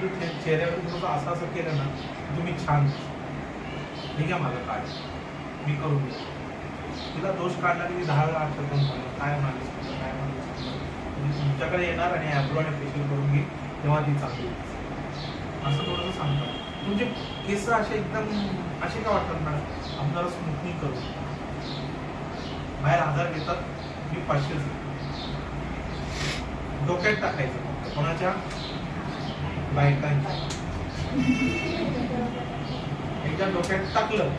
तुम्ही ते चेहऱ्यावर थोडंसं असं असं केलं ना तुम्ही छान. ठीक आहे माझं काय. मी करून देतो. तिला दोष काढला की दहा वेळा आठ काय माणूस काय माणूस केलं. म्हणजे तुमच्याकडे येणार आणि ॲब्रो आणि फेशियल करून घे तेव्हा ती चांगली असं थोडंसं सांगतात. तुमचे केस असे एकदम असे का वाटतात ना? आमदार जरा स्मूथनिंग करू बाहेर आधार घेतात. मी पाचशेच डोक्यात टाकायचं कोणाच्या? bay coi anh chắc có cái tắc lực.